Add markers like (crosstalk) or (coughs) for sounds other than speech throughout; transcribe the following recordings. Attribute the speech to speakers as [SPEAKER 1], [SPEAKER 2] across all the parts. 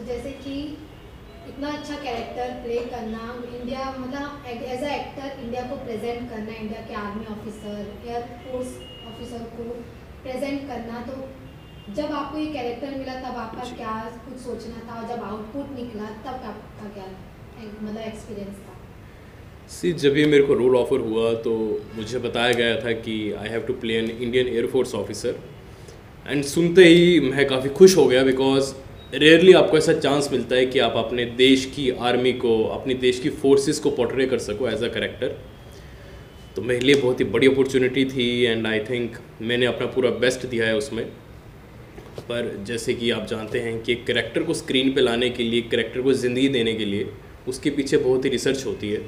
[SPEAKER 1] तो जैसे कि इतना अच्छा कैरेक्टर प्ले करना इंडिया मतलब एज अ एक्टर इंडिया को प्रेजेंट करना इंडिया के army officer air force officer को प्रेजेंट करना तो जब आपको ये कैरेक्टर मिला तब आपका क्या कुछ सोचना था और जब आउटपुट निकला तब आपका क्या मतलब एक्सपीरियंस था?
[SPEAKER 2] सी जब ये मेरे को रोल ऑफ़र हुआ तो मुझे बताया गया था कि I have to play an Indian air force officer and सुनते ही मैं काफ़ी खुश हो गया बिकॉज़ रेयरली आपको ऐसा चांस मिलता है कि आप अपने देश की आर्मी को, अपनी देश की फोर्सेस को पोर्ट्रे कर सको एज अ करेक्टर तो मेरे लिए बहुत ही बड़ी अपॉर्चुनिटी थी एंड आई थिंक मैंने अपना पूरा बेस्ट दिया है उसमें। पर जैसे कि आप जानते हैं कि करेक्टर को स्क्रीन पे लाने के लिए करेक्टर को ज़िंदगी देने के लिए उसके पीछे बहुत ही रिसर्च होती है।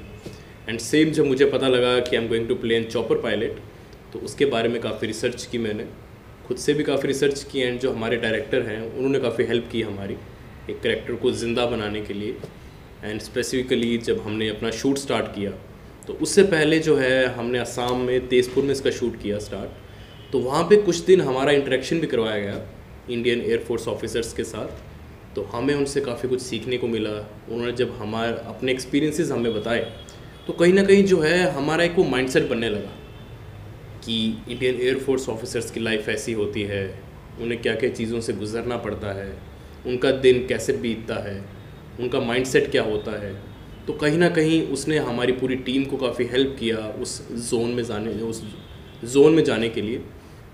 [SPEAKER 2] एंड सेम जब मुझे पता लगा कि I am going to play an chopper pilot तो उसके बारे में काफ़ी रिसर्च की मैंने। खुद से भी काफ़ी रिसर्च की एंड जो हमारे डायरेक्टर हैं, उन्होंने काफ़ी हेल्प की हमारी एक करेक्टर को ज़िंदा बनाने के लिए। एंड स्पेसिफिकली जब हमने अपना शूट स्टार्ट किया तो उससे पहले जो है हमने असम में, तेज़पुर में इसका शूट किया स्टार्ट तो वहाँ पे कुछ दिन हमारा इंटरेक्शन भी करवाया गया इंडियन एयरफोर्स ऑफिसर्स के साथ। तो हमें उनसे काफ़ी कुछ सीखने को मिला। उन्होंने जब हमारे, अपने एक्सपीरियंसेस हमें बताए तो कहीं ना कहीं जो है हमारा एक वो माइंडसेट बनने लगा। कि इंडियन एयरफोर्स ऑफिसर्स की लाइफ ऐसी होती है उन्हें क्या क्या चीज़ों से गुजरना पड़ता है उनका दिन कैसे बीतता है उनका माइंडसेट क्या होता है। तो कहीं ना कहीं उसने हमारी पूरी टीम को काफ़ी हेल्प किया उस जोन में जाने उस जोन में जाने के लिए।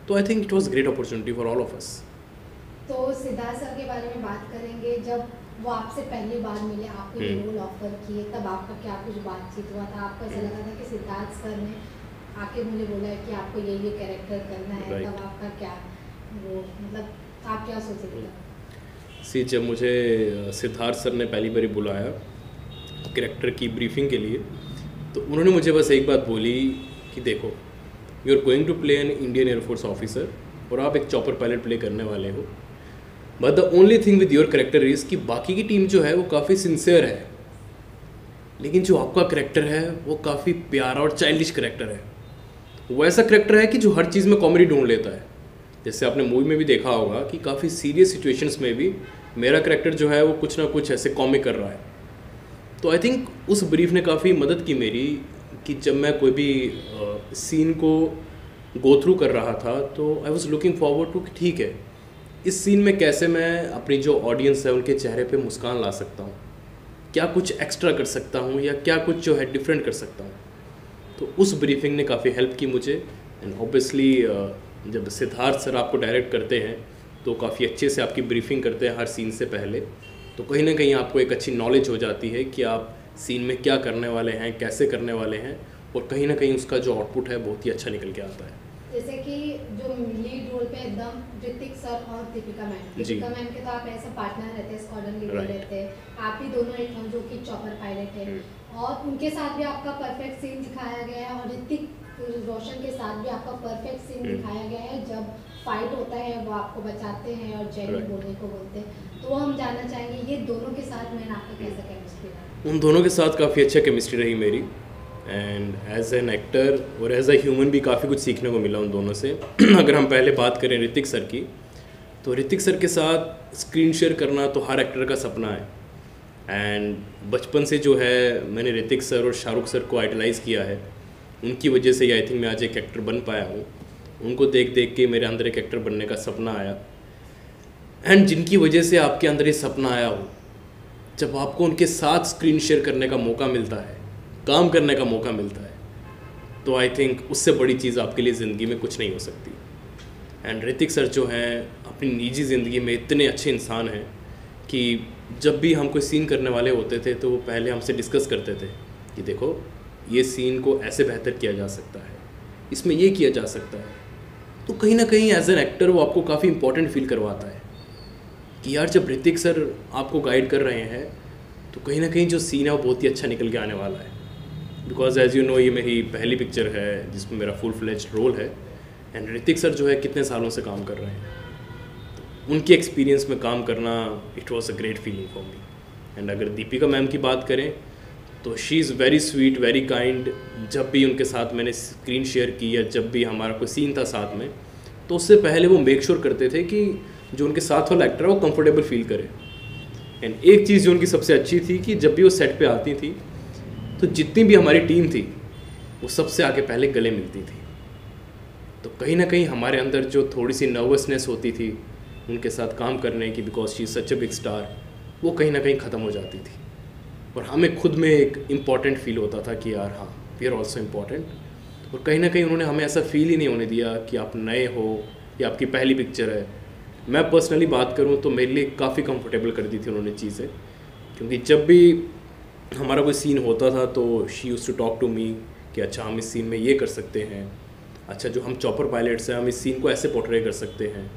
[SPEAKER 2] तो I think it was great opportunity for all of us
[SPEAKER 1] तो सिद्धार्थ सर के बारे में बात करेंगे जब वो आपसे पहली बार मिले आपको रोल ऑफ़र। किए तब आपका क्या कुछ बातचीत हुआ था? आपको ऐसा लगा था कि सिद्धार्थ सर ने आके मुझे बोला है कि आपको ये ये कैरेक्टर करना है तब आपका क्या वो मतलब आप क्या सोचे थे?
[SPEAKER 2] सी जब मुझे सिद्धार्थ सर ने पहली बारी बुलाया कैरेक्टर की ब्रीफिंग के लिए तो उन्होंने मुझे बस एक बात बोली कि देखो you are going to play an Indian air force officer और आप एक चॉपर पायलट प्ले करने वाले हो but the only thing with your character is कि बाकी की टीम जो है वो काफ़ी सिंसियर है लेकिन जो आपका करेक्टर है वो काफ़ी प्यारा और चाइल्डिश करेक्टर है। वो ऐसा करेक्टर है कि जो हर चीज़ में कॉमेडी ढूंढ लेता है। जैसे आपने मूवी में भी देखा होगा कि काफ़ी सीरियस सिचुएशंस में भी मेरा करेक्टर जो है वो कुछ ना कुछ ऐसे कॉमिक कर रहा है। तो आई थिंक उस ब्रीफ ने काफ़ी मदद की मेरी कि जब मैं कोई भी सीन को गो थ्रू कर रहा था तो I was looking forward to कि ठीक है, इस सीन में कैसे मैं अपनी जो ऑडियंस है उनके चेहरे पे मुस्कान ला सकता हूँ? क्या कुछ एक्स्ट्रा कर सकता हूँ या क्या कुछ जो है डिफरेंट कर सकता हूँ? तो उस ब्रीफिंग ने काफ़ी हेल्प की मुझे। एंड ऑब्वियसली uh, जब सिद्धार्थ सर आपको डायरेक्ट करते हैं तो काफ़ी अच्छे से आपकी ब्रीफिंग करते हैं हर सीन से पहले। तो कहीं ना कहीं आपको एक अच्छी नॉलेज हो जाती है कि आप सीन में क्या करने वाले हैं कैसे करने वाले हैं और कहीं ना कहीं उसका जो आउटपुट है बहुत ही अच्छा निकल के आता है।
[SPEAKER 1] जैसे कि जो लीड रोल पे एकदम ऋतिक सर और दीपिका मैम। दीपिका मैम के तो आप ऐसे पार्टनर रहते हैं स्क्वाडन लीडर रहते हैं। आप ही दोनों एक जो कि चॉपर पायलट है। और उनके साथ भी आपका परफेक्ट सीन दिखाया रोशन के साथ भी आपका परफेक्ट सीन हम्म। दिखाया गया है। जब फाइट होता है वो आपको बचाते हैं और जैनी बोलने को बोलते हैं। तो हम जानना चाहेंगे ये दोनों के साथ मैंने आपका कैसा केमिस्ट्री रहा?
[SPEAKER 2] उन दोनों के साथ काफ़ी अच्छा केमिस्ट्री रही मेरी। एंड एज एन एक्टर और एज अ ह्यूमन भी काफ़ी कुछ सीखने को मिला उन दोनों से। (clears throat) अगर हम पहले बात करें ऋतिक सर की तो ऋतिक सर के साथ स्क्रीन शेयर करना तो हर एक्टर का सपना है। एंड बचपन से जो है मैंने ऋतिक सर और शाहरुख सर को आइडलाइज़ किया है। उनकी वजह से ही आई थिंक मैं आज एक एक्टर बन पाया हूँ। उनको देख देख के मेरे अंदर एक एक्टर बनने का सपना आया। एंड जिनकी वजह से आपके अंदर ये सपना आया हो, जब आपको उनके साथ स्क्रीन शेयर करने का मौका मिलता है, काम करने का मौका मिलता है तो आई थिंक उससे बड़ी चीज़ आपके लिए ज़िंदगी में कुछ नहीं हो सकती। एंड ऋतिक सर जो हैं, अपनी निजी ज़िंदगी में इतने अच्छे इंसान हैं कि जब भी हम कोई सीन करने वाले होते थे तो वो पहले हमसे डिस्कस करते थे कि देखो ये सीन को ऐसे बेहतर किया जा सकता है। इसमें ये किया जा सकता है। तो कहीं ना कहीं एज एन एक्टर वो आपको काफ़ी इंपॉर्टेंट फील करवाता है कि यार जब ऋतिक सर आपको गाइड कर रहे हैं तो कहीं ना कहीं जो सीन है वो बहुत ही अच्छा निकल के आने वाला है। बिकॉज़ एज़ यू नो ये मेरी पहली पिक्चर है जिसमें मेरा फुल फ्लेज रोल है एंड ऋतिक सर जो है कितने सालों से काम कर रहे हैं। उनके एक्सपीरियंस में काम करना it was a great feeling for me and अगर दीपिका मैम की बात करें तो she is very sweet very kind जब भी उनके साथ मैंने स्क्रीन शेयर की या जब भी हमारा कोई सीन था साथ में तो उससे पहले वो मेक श्योर sure करते थे कि जो उनके साथ वाला एक्टर है वो कंफर्टेबल फील करे। एंड एक चीज़ जो उनकी सबसे अच्छी थी कि जब भी वो सेट पे आती थी तो जितनी भी हमारी टीम थी, वो सबसे आगे पहले गले मिलती थी। तो कहीं ना कहीं हमारे अंदर जो थोड़ी सी नर्वसनेस होती थी, उनके साथ काम करने की because she such a big star वो कहीं ना कहीं ख़त्म हो जाती थी। और हमें खुद में एक इंपॉर्टेंट फील होता था कि यार हाँ वी आर ऑल्सो इंपॉर्टेंट और कहीं ना कहीं उन्होंने हमें ऐसा फील ही नहीं होने दिया कि आप नए हो, या आपकी पहली पिक्चर है। मैं पर्सनली बात करूँ तो मेरे लिए काफ़ी कंफर्टेबल कर दी थी उन्होंने चीज़ें। क्योंकि जब भी हमारा कोई सीन होता था तो she use to talk to me कि अच्छा हम इस सीन में ये कर सकते हैं। अच्छा जो हम चॉपर पायलट्स हैं, हम इस सीन को ऐसे पोर्ट्रे कर सकते हैं।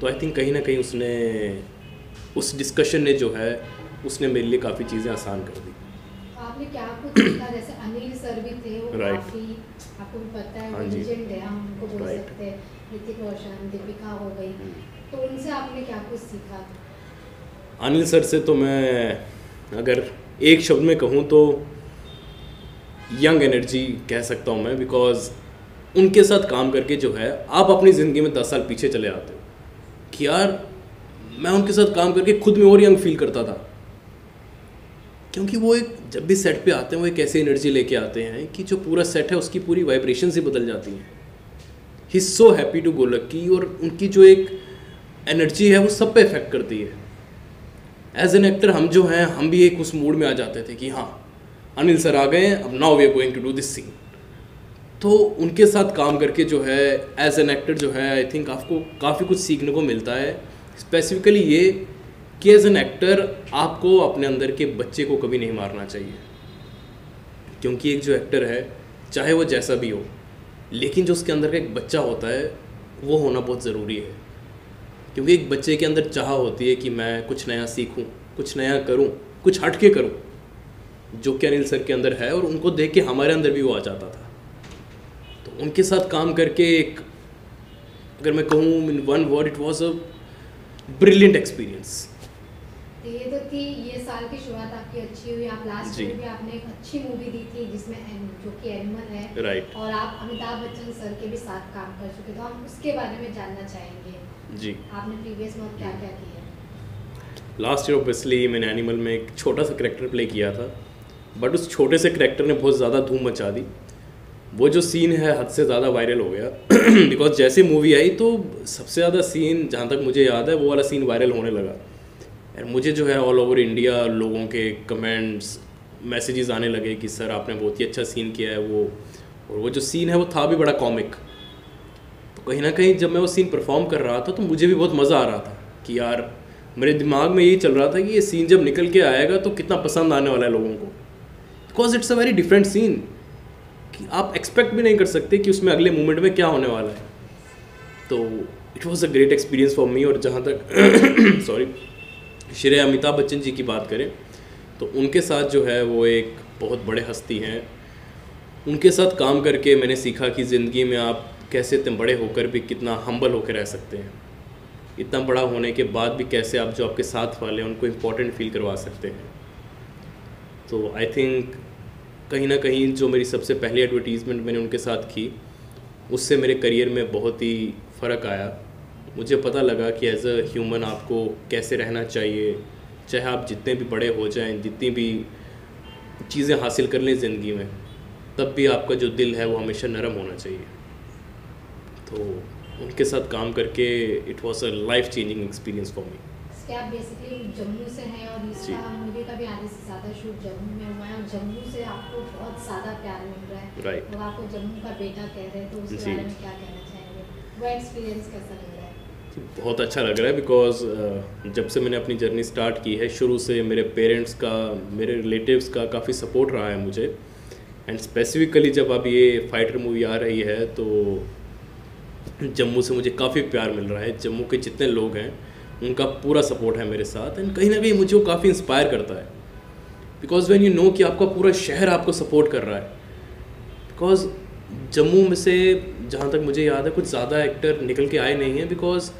[SPEAKER 2] तो आई थिंक कहीं ना कहीं उसने, उस डिस्कशन ने जो है उसने मेरे लिए काफ़ी चीज़ें आसान कर दी
[SPEAKER 1] आपने क्या कुछ सीखा जैसे अनिल सर भी थे वो
[SPEAKER 2] Right.
[SPEAKER 1] काफ़ी आपको पता है
[SPEAKER 2] हाँ जी।
[SPEAKER 1] लेजेंड उनको बोल
[SPEAKER 2] Right.
[SPEAKER 1] सकते हैं ऋतिक रोशन दीपिका गई। तो उनसे आपने क्या कुछ सीखा
[SPEAKER 2] अनिल सर से तो मैं अगर एक शब्द में कहूँ तो यंग एनर्जी कह सकता हूँ मैं बिकॉज़ उनके साथ काम करके जो है आप अपनी ज़िंदगी में दस साल पीछे चले आते हो कि यार मैं उनके साथ काम करके खुद में और यंग फील करता था क्योंकि वो एक, जब भी सेट पे आते हैं, वो एक ऐसी एनर्जी लेके आते हैं कि जो पूरा सेट है, उसकी पूरी वाइब्रेशन ही बदल जाती हैं। He so happy to go lucky और उनकी जो एक एनर्जी है, वो सब पे इफ़ेक्ट करती है। एज एन एक्टर हम जो हैं, हम भी एक उस मूड में आ जाते थे कि हाँ अनिल सर आ गए अब now we are going to do this scene तो उनके साथ काम करके जो है एज एन एक्टर जो है आई थिंक आपको काफ़ी कुछ सीखने को मिलता है। स्पेसिफिकली ये कि एज एन एक्टर आपको अपने अंदर के बच्चे को कभी नहीं मारना चाहिए। क्योंकि एक जो एक्टर है, चाहे वो जैसा भी हो, लेकिन जो उसके अंदर का एक बच्चा होता है, वो होना बहुत ज़रूरी है। क्योंकि एक बच्चे के अंदर चाह होती है कि मैं कुछ नया सीखूं, कुछ नया करूँ, कुछ हट के करूँ, जो कि अनिल सर के अंदर है और उनको देख के हमारे अंदर भी वो आ जाता था। तो उनके साथ काम करके एक, अगर मैं कहूँ in one word it was a brilliant experience
[SPEAKER 1] तो ये तो साल की शुरुआत आपकी अच्छी हुई आप लास्ट
[SPEAKER 2] जी।
[SPEAKER 1] में भी आपने एक अच्छी मूवी दी थी जिसमें जो कि एनिमल है।
[SPEAKER 2] राइट
[SPEAKER 1] और आप अमिताभ बच्चन सर के भी साथ काम कर चुके तो हम उसके बारे में जानना चाहेंगे।
[SPEAKER 2] जी।
[SPEAKER 1] आपने प्रीवियस में क्या क्या किया
[SPEAKER 2] लास्ट ईयर ऑब्वियसली मैंने एनिमल में एक छोटा सा करेक्टर प्ले किया था। बट उस छोटे से करेक्टर ने बहुत ज़्यादा धूम मचा दी। वो जो सीन है हद से ज़्यादा वायरल हो गया। (clears throat) बिकॉज़ जैसे मूवी आई तो सबसे ज़्यादा सीन जहाँ तक मुझे याद है वो वाला सीन वायरल होने लगा। एंड मुझे जो है ऑल ओवर इंडिया लोगों के कमेंट्स मैसेजेस आने लगे कि सर आपने बहुत ही अच्छा सीन किया है वो। और वो जो सीन है वो था भी बड़ा कॉमिक तो कहीं ना कहीं जब मैं वो सीन परफॉर्म कर रहा था तो मुझे भी बहुत मज़ा आ रहा था कि यार, मेरे दिमाग में यही चल रहा था कि ये सीन जब निकल के आएगा तो कितना पसंद आने वाला है लोगों को। Because it's a very different scene कि आप एक्सपेक्ट भी नहीं कर सकते कि उसमें अगले मोमेंट में क्या होने वाला है। तो it was a great experience for me और जहाँ तक (coughs) सॉरी श्रेय अमिताभ बच्चन जी की बात करें तो उनके साथ जो है वो एक बहुत बड़े हस्ती हैं। उनके साथ काम करके मैंने सीखा कि ज़िंदगी में आप कैसे इतने बड़े होकर भी कितना हम्बल होकर रह सकते हैं। इतना बड़ा होने के बाद भी कैसे आप जो आपके साथ वाले हैं, उनको इम्पोर्टेंट फील करवा सकते हैं। तो आई थिंक कहीं ना कहीं जो मेरी सबसे पहली एडवर्टीज़मेंट मैंने उनके साथ की, उससे मेरे करियर में बहुत ही फ़र्क आया। मुझे पता लगा कि एज अ ह्यूमन आपको कैसे रहना चाहिए चाहे आप जितने भी बड़े हो जाएँ जितनी भी चीज़ें हासिल कर लें ज़िंदगी में तब भी आपका जो दिल है वो हमेशा नरम होना चाहिए। तो उनके साथ काम करके it was a life changing experience for me
[SPEAKER 1] आप बेसिकली जम्मू से हैं और इसका मूवी का भी आधे से ज़्यादा शूट जम्मू में हुआ है और जम्मू से आपको बहुत ज़्यादा प्यार मिल रहा है।
[SPEAKER 2] Right.
[SPEAKER 1] लोग आपको जम्मू का बेटा कह रहे हैं तो उसके बारे में क्या कहना चाहेंगे? वो एक्सपीरियंस कैसा लग
[SPEAKER 2] बहुत अच्छा लग रहा है बिकॉज़ जब से मैंने अपनी जर्नी स्टार्ट की है, शुरू से मेरे पेरेंट्स का, मेरे रिलेटिव्स का काफ़ी सपोर्ट रहा है मुझे। एंड स्पेसिफिकली जब अब ये फाइटर मूवी आ रही है तो जम्मू से मुझे काफ़ी प्यार मिल रहा है। जम्मू के जितने लोग हैं, उनका पूरा सपोर्ट है मेरे साथ। एंड कहीं ना कहीं मुझे वो काफ़ी इंस्पायर करता है। बिकॉज़ वैन यू नो कि आपका पूरा शहर आपको सपोर्ट कर रहा है। बिकॉज़ जम्मू में से जहाँ तक मुझे याद है, कुछ ज़्यादा एक्टर निकल के आए नहीं हैं। बिकॉज़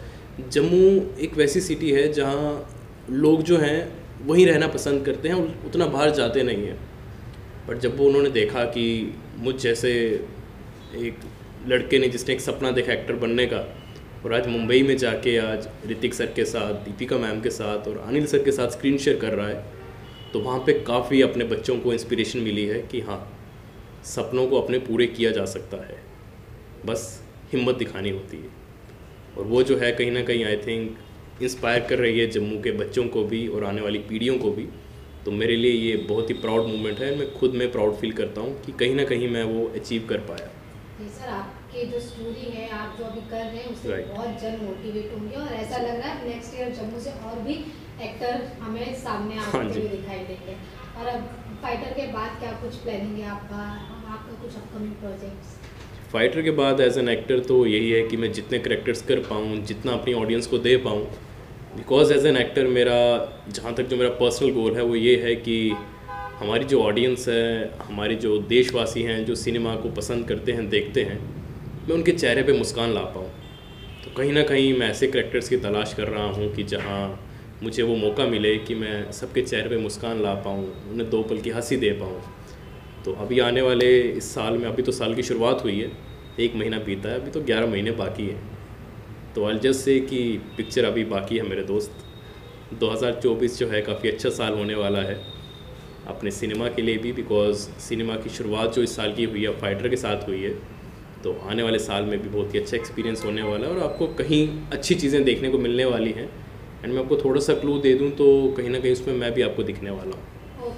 [SPEAKER 2] जम्मू एक वैसी सिटी है जहाँ लोग जो हैं वहीं रहना पसंद करते हैं उतना बाहर जाते नहीं हैं। बट जब वो उन्होंने देखा कि मुझ जैसे एक लड़के ने जिसने एक सपना देखा एक्टर बनने का, और आज मुंबई में जाके आज ऋतिक सर के साथ, दीपिका मैम के साथ और अनिल सर के साथ स्क्रीन शेयर कर रहा है तो वहाँ पे काफ़ी अपने बच्चों को इंस्पिरेशन मिली है कि हाँ सपनों को अपने पूरे किया जा सकता है। बस हिम्मत दिखानी होती है। और वो जो है कहीं ना कहीं आई थिंक इंस्पायर कर रही है जम्मू के बच्चों को भी और आने वाली पीढ़ियों को भी। तो मेरे लिए ये बहुत ही प्राउड मोमेंट है। मैं खुद में प्राउड फील करता हूँ कि कहीं ना कहीं मैं वो अचीव कर पाया।
[SPEAKER 1] जी सर आपकी जो स्टोरी है आप जो अभी कर रहे हैं उससे
[SPEAKER 2] Right.
[SPEAKER 1] बहुत जन मोटिवेट होंगे और ऐसा लग रहा है नेक्स्ट ईयर जम्मू से और भी एक्टर हमें सामने
[SPEAKER 2] हाँ
[SPEAKER 1] आते। हुए दिखाई देंगे। और अब फाइटर के बाद क्या कुछ प्लानिंग है आपका आपका कुछ अपकमिंग प्रोजेक्ट्स
[SPEAKER 2] फाइटर के बाद एज एन एक्टर तो यही है कि मैं जितने करेक्टर्स कर पाऊँ, जितना अपनी ऑडियंस को दे पाऊँ बिकॉज़ एज एन एक्टर मेरा, जहाँ तक जो मेरा पर्सनल गोल है, वो ये है कि हमारी जो ऑडियंस है, हमारे जो देशवासी हैं, जो सिनेमा को पसंद करते हैं, देखते हैं, मैं उनके चेहरे पे मुस्कान ला पाऊँ। तो कहीं ना कहीं मैं ऐसे करेक्टर्स की तलाश कर रहा हूँ कि जहाँ मुझे वो मौका मिले कि मैं सबके चेहरे पे मुस्कान ला पाऊँ, उन्हें दो पल की हँसी दे पाऊँ। तो अभी आने वाले इस साल में, अभी तो साल की शुरुआत हुई है, एक महीना बीता है, अभी तो ग्यारह महीने बाकी हैं। तो जस्ट से कि पिक्चर अभी बाकी है मेरे दोस्त। 2024 जो है, काफ़ी अच्छा साल होने वाला है, अपने सिनेमा के लिए भी बिकॉज़ सिनेमा की शुरुआत जो इस साल की हुई है फाइटर के साथ हुई है तो आने वाले साल में भी बहुत ही अच्छा एक्सपीरियंस होने वाला है और आपको कहीं अच्छी चीज़ें देखने को मिलने वाली हैं। एंड मैं आपको थोड़ा सा क्लू दे दूँ तो कहीं ना कहीं उसमें मैं भी आपको दिखने वाला हूँ।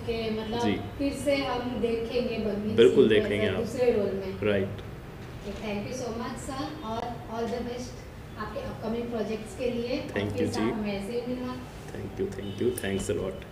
[SPEAKER 1] ओके मतलब
[SPEAKER 2] जी।
[SPEAKER 1] फिर से हम देखेंगे
[SPEAKER 2] बिल्कुल देखेंगे आप।
[SPEAKER 1] दूसरे रोल में
[SPEAKER 2] right
[SPEAKER 1] thank you so much sir और ऑल द बेस्ट आपके अपकमिंग प्रोजेक्ट्स के लिए
[SPEAKER 2] थैंक
[SPEAKER 1] साथ
[SPEAKER 2] जी।
[SPEAKER 1] हमें ऐसे ही मिला
[SPEAKER 2] thank you thank you thanks a lot